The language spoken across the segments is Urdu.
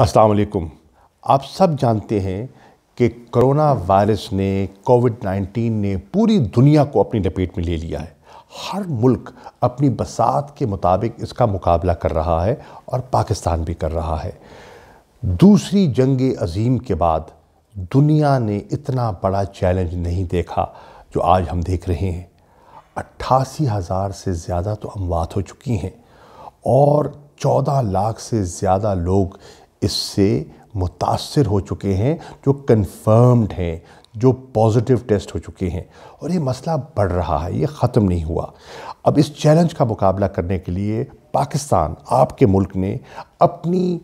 السلام علیکم۔ آپ سب جانتے ہیں کہ کرونا وائرس نے کووڈ نائنٹین نے پوری دنیا کو اپنی لپیٹ میں لے لیا ہے۔ ہر ملک اپنی بسات کے مطابق اس کا مقابلہ کر رہا ہے اور پاکستان بھی کر رہا ہے۔ دوسری جنگ عظیم کے بعد دنیا نے اتنا بڑا چیلنج نہیں دیکھا جو آج ہم دیکھ رہے ہیں۔ اٹھاسی ہزار سے زیادہ تو اموات ہو چکی ہیں اور چودہ لاکھ سے زیادہ لوگ اس سے متاثر ہو چکے ہیں، جو کنفرمڈ ہیں، جو پازیٹیو ٹیسٹ ہو چکے ہیں۔ اور یہ مسئلہ بڑھ رہا ہے، یہ ختم نہیں ہوا۔ اب اس چیلنج کا مقابلہ کرنے کے لیے پاکستان، آپ کے ملک نے اپنی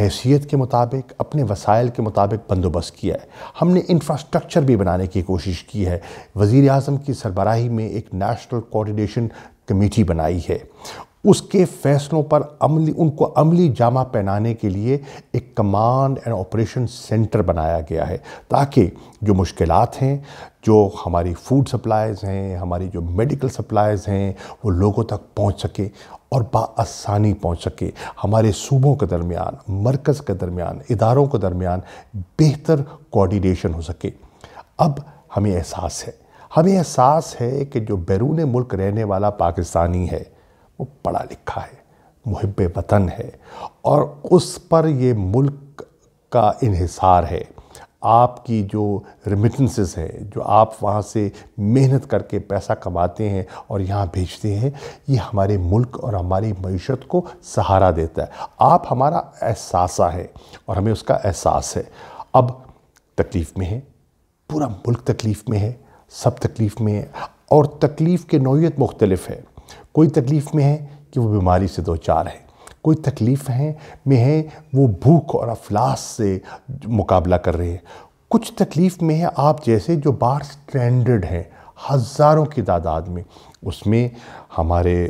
حیثیت کے مطابق، اپنے وسائل کے مطابق بندوبست کیا ہے۔ ہم نے انفراسٹرکچر بھی بنانے کی کوشش کی ہے۔ وزیر اعظم کی سربراہی میں ایک نیشنل کوارڈینیشن کمیٹی بنائی ہے۔ اس کے فیصلوں پر عملی ان کو عملی جامع پہنانے کے لیے ایک کمانڈ اینڈ آپریشن سینٹر بنایا گیا ہے تاکہ جو مشکلات ہیں، جو ہماری فوڈ سپلائز ہیں، ہماری جو میڈیکل سپلائز ہیں، وہ لوگوں تک پہنچ سکے اور بآسانی پہنچ سکے۔ ہمارے صوبوں کے درمیان، مرکز کے درمیان، اداروں کے درمیان بہتر کوارڈینیشن ہو سکے۔ اب ہمیں احساس ہے، ہمیں احساس ہے کہ جو بیرون ملک رہنے والا پاکستانی ہے وہ پڑھا لکھا ہے، محب وطن ہے۔ اور اس پر یہ ملک کا انحصار ہے۔ آپ کی جو ریمیٹنسز ہیں، جو آپ وہاں سے محنت کر کے پیسہ کماتے ہیں اور یہاں بھیجتے ہیں، یہ ہمارے ملک اور ہماری معیشت کو سہارا دیتا ہے۔ آپ ہمارا احساسہ ہے اور ہمیں اس کا احساس ہے۔ اب تکلیف میں ہے پورا ملک تکلیف میں ہے، سب تکلیف میں ہے اور تکلیف کے نوعیت مختلف ہے۔ کوئی تکلیف میں ہے کہ وہ بیماری سے دو چار ہے کوئی تکلیف ہیں میں ہے وہ بھوک اور افلاس سے مقابلہ کر رہے ہیں۔ کچھ تکلیف میں ہے آپ جیسے جو بار سٹرینڈرڈ ہیں ہزاروں کی تعداد میں۔ اس میں ہمارے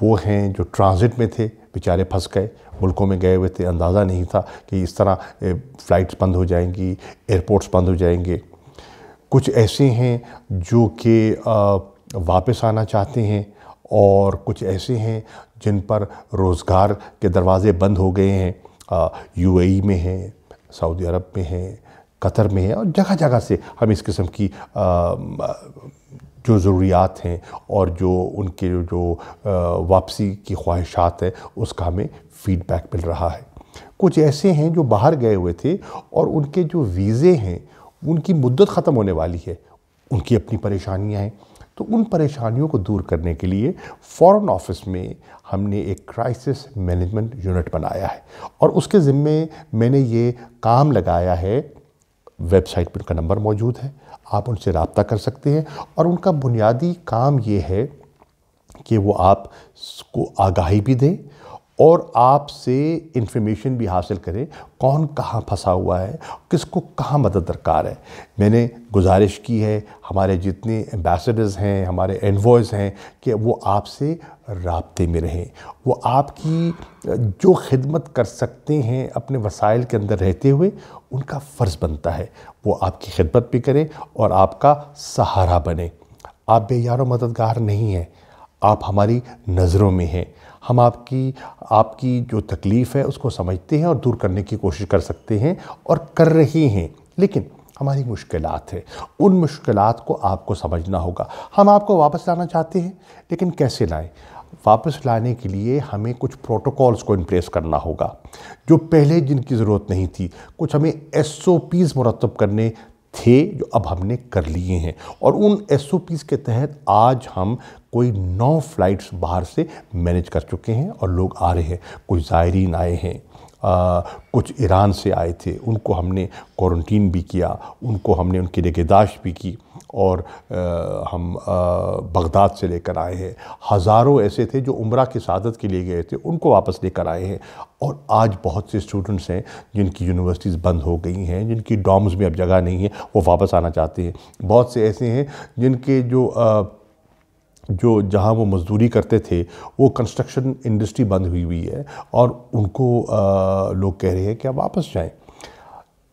وہ ہیں جو ٹرانزٹ میں تھے، بیچارے پھنس گئے، ملکوں میں گئے ہوئے تھے، اندازہ نہیں تھا کہ اس طرح فلائٹس بند ہو جائیں گی، ایئرپورٹس بند ہو جائیں گے۔ کچھ ایسے ہیں جو کہ واپس آنا چاہتے ہیں اور کچھ ایسے ہیں جن پر روزگار کے دروازے بند ہو گئے ہیں یو اے ای میں ہیں، سعودی عرب میں ہیں، قطر میں ہیں، اور جگہ جگہ سے ہم اس قسم کی جو ضروریات ہیں اور جو ان کے جو واپسی کی خواہشات ہیں، اس کا ہمیں فیڈ بیک مل رہا ہے۔ کچھ ایسے ہیں جو باہر گئے ہوئے تھے اور ان کے جو ویزے ہیں، ان کی مدت ختم ہونے والی ہے۔ ان کی اپنی پریشانیاں ہیں۔ تو ان پریشانیوں کو دور کرنے کے لیے فورن آفس میں ہم نے ایک کرائسس مینجمنٹ یونٹ بنایا ہے اور اس کے ذمے میں نے یہ کام لگایا ہے۔ ویب سائٹ پر ان کا نمبر موجود ہے، آپ ان سے رابطہ کر سکتے ہیں۔ اور ان کا بنیادی کام یہ ہے کہ وہ آپ کو آگاہی بھی دیں اور آپ سے انفارمیشن بھی حاصل کریں کون کہاں پھنسا ہوا ہے، کس کو کہاں مدد درکار ہے۔ میں نے گزارش کی ہے، ہمارے جتنے ایمبیسڈرز ہیں، ہمارے انوائز ہیں، کہ وہ آپ سے رابطے میں رہیں۔ وہ آپ کی جو خدمت کر سکتے ہیں اپنے وسائل کے اندر رہتے ہوئے، ان کا فرض بنتا ہے۔ وہ آپ کی خدمت بھی کریں اور آپ کا سہارا بنے آپ بے یار و مددگار نہیں ہیں۔ آپ ہماری نظروں میں ہیں۔ ہم آپ کی آپ کی جو تکلیف ہے اس کو سمجھتے ہیں اور دور کرنے کی کوشش کر سکتے ہیں اور کر رہے ہیں۔ لیکن ہماری مشکلات ہے ان مشکلات کو آپ کو سمجھنا ہوگا۔ ہم آپ کو واپس لانا چاہتے ہیں، لیکن کیسے لائیں؟ واپس لانے کے لیے ہمیں کچھ پروٹوکولز کو انپلیس کرنا ہوگا۔ جو پہلے جن کی ضرورت نہیں تھی، کچھ ہمیں ایس او پیز مرتب کرنے تھے جو اب ہم نے کر لیے ہیں۔ اور ان ایس او پیز کے تحت آج ہم کوئی نو فلائٹس باہر سے مینج کر چکے ہیں اور لوگ آ رہے ہیں، کچھ زائرین آئے ہیں کچھ ایران سے آئے تھے، ان کو ہم نے کورنٹین بھی کیا، ان کو ہم نے ان کی نگہداشت بھی کی اور ہم بغداد سے لے کر آئے ہیں۔ ہزاروں ایسے تھے جو عمرہ کی سعادت کے لیے گئے تھے، ان کو واپس لے کر آئے ہیں۔ اور آج بہت سے اسٹوڈنٹس ہیں جن کی یونیورسٹیز بند ہو گئی ہیں، جن کی ڈومز میں اب جگہ نہیں ہے، وہ واپس آنا چاہتے ہیں۔ بہت سے ایسے ہیں جن کے جو جو جہاں وہ مزدوری کرتے تھے، وہ کنسٹرکشن انڈسٹری بند ہوئی ہوئی ہے اور ان کو لوگ کہہ رہے ہیں کہ آپ واپس جائیں۔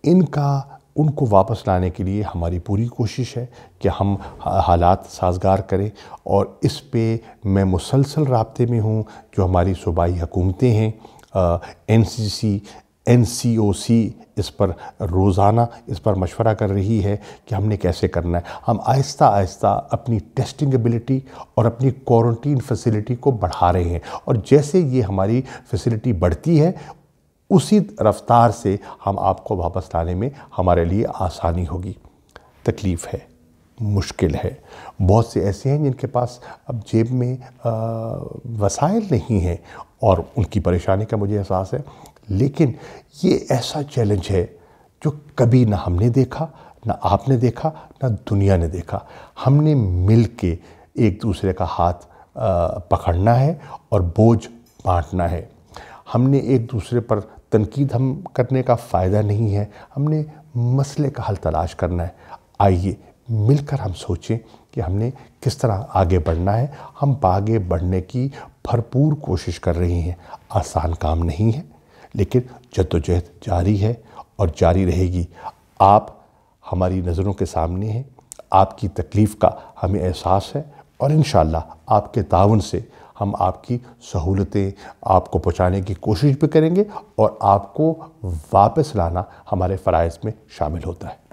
ان کا، ان کو واپس لانے کے لیے ہماری پوری کوشش ہے کہ ہم حالات سازگار کریں اور اس پہ میں مسلسل رابطے میں ہوں، جو ہماری صوبائی حکومتیں ہیں این سی سی این سی او سی اس پر روزانہ اس پر مشورہ کر رہی ہے کہ ہم نے کیسے کرنا ہے۔ ہم آہستہ آہستہ اپنی ٹیسٹنگ ابیلٹی اور اپنی کوارنٹین فیسلٹی کو بڑھا رہے ہیں۔ اور جیسے یہ ہماری فیسلٹی بڑھتی ہے، اسی رفتار سے ہم آپ کو واپس لانے میں ہمارے لیے آسانی ہوگی۔ تکلیف ہے، مشکل ہے۔ بہت سے ایسے ہیں جن کے پاس اب جیب میں وسائل نہیں ہیں اور ان کی پریشانی کا مجھے احساس ہے۔ لیکن یہ ایسا چیلنج ہے جو کبھی نہ ہم نے دیکھا، نہ آپ نے دیکھا، نہ دنیا نے دیکھا۔ ہم نے مل کے ایک دوسرے کا ہاتھ پکڑنا ہے اور بوجھ بانٹنا ہے۔ ہم نے ایک دوسرے پر تنقید ہم کرنے کا فائدہ نہیں ہے۔ ہم نے مسئلے کا حل تلاش کرنا ہے۔ آئیے مل کر ہم سوچیں کہ ہم نے کس طرح آگے بڑھنا ہے۔ ہم آگے بڑھنے کی بھرپور کوشش کر رہی ہیں۔ آسان کام نہیں ہے۔ لیکن جد و جہد جاری ہے اور جاری رہے گی۔ آپ ہماری نظروں کے سامنے ہیں۔ آپ کی تکلیف کا ہمیں احساس ہے اور انشاءاللہ آپ کے تعاون سے ہم آپ کی سہولتیں آپ کو پہنچانے کی کوشش بھی کریں گے اور آپ کو واپس لانا ہمارے فرائض میں شامل ہوتا ہے۔